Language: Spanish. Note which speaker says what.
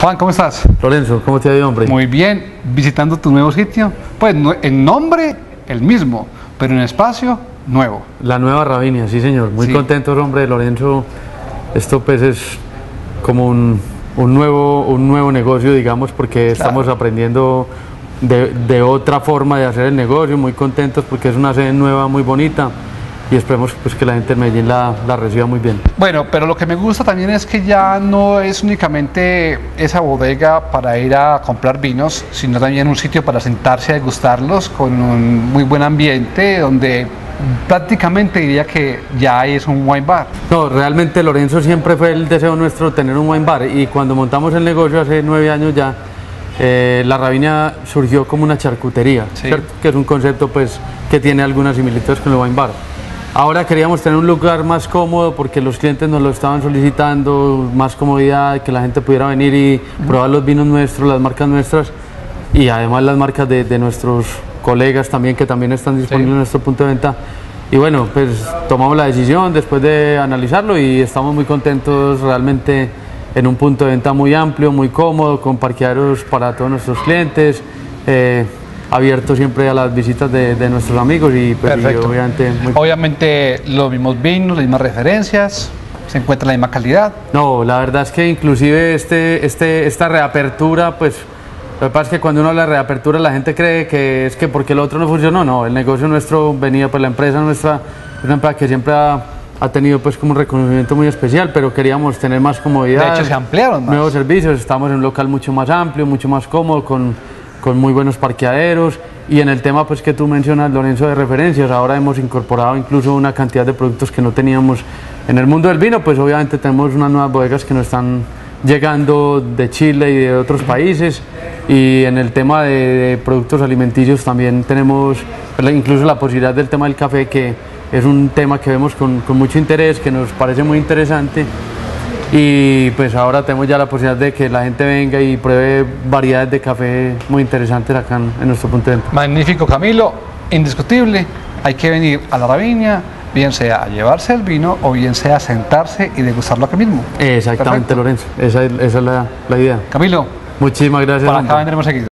Speaker 1: Juan, ¿cómo estás?
Speaker 2: Lorenzo, ¿cómo te ha ido, hombre?
Speaker 1: Muy bien, visitando tu nuevo sitio. Pues no- en nombre el mismo, pero en espacio nuevo.
Speaker 2: La nueva Ravinia, sí, señor. Muy
Speaker 1: Sí.
Speaker 2: contentos, hombre, Lorenzo. Esto, pues, es como un, un nuevo, un nuevo negocio, digamos, porque estamos aprendiendo de, de otra forma de hacer el negocio. Muy contentos porque es una sede nueva, muy bonita. Y esperemos pues, que la gente de Medellín la, la reciba muy bien.
Speaker 1: Bueno, pero lo que me gusta también es que ya no es únicamente esa bodega para ir a comprar vinos, sino también un sitio para sentarse a degustarlos con un muy buen ambiente donde prácticamente diría que ya es un wine bar.
Speaker 2: No, realmente Lorenzo siempre fue el deseo nuestro tener un wine bar y cuando montamos el negocio hace nueve años ya, eh, la Ravinia surgió como una charcutería,
Speaker 1: Sí.
Speaker 2: que es un concepto pues que tiene algunas similitudes con el wine bar. Ahora queríamos tener un lugar más cómodo porque los clientes nos lo estaban solicitando, más comodidad, que la gente pudiera venir y probar los vinos nuestros, las marcas nuestras. Y además las marcas de, de nuestros colegas también que también están disponibles en nuestro punto de venta. Y bueno, pues tomamos la decisión después de analizarlo y estamos muy contentos realmente en un punto de venta muy amplio, muy cómodo, con parqueaderos para todos nuestros clientes, eh, abierto siempre a las visitas de, de nuestros amigos y, pues, y obviamente muy
Speaker 1: Obviamente los mismos vinos, las mismas referencias, se encuentra la misma calidad.
Speaker 2: No, la verdad es que inclusive este, este, esta reapertura, pues lo que pasa es que cuando uno habla de reapertura la gente cree que es que porque el otro no funcionó, no, el negocio nuestro venía, pues la empresa nuestra, es una empresa que siempre ha, ha tenido pues como un reconocimiento muy especial, pero queríamos tener más comodidad.
Speaker 1: De hecho, se ampliaron más.
Speaker 2: Nuevos servicios, estamos en un local mucho más amplio, mucho más cómodo, con, con muy buenos parqueaderos. Y en el tema pues que tú mencionas, Lorenzo, de referencias, ahora hemos incorporado incluso una cantidad de productos que no teníamos en el mundo del vino, pues obviamente tenemos unas nuevas bodegas que nos están llegando de Chile y de otros países. Y en el tema de, de productos alimenticios también tenemos pues, incluso la posibilidad del tema del café, que es un tema que vemos con, con mucho interés, que nos parece muy interesante. Y pues ahora tenemos ya la posibilidad de que la gente venga y pruebe variedades de café muy interesantes acá en, en nuestro punto de venta.
Speaker 1: Magnífico Camilo, indiscutible. Hay que venir a la Raviña, bien sea a llevarse el vino o bien sea a sentarse y degustarlo aquí mismo.
Speaker 2: Exactamente,
Speaker 1: Perfecto.
Speaker 2: Lorenzo. Esa es, esa es la, la idea.
Speaker 1: Camilo,
Speaker 2: Muchísimas gracias.
Speaker 1: para acá vendremos seguido.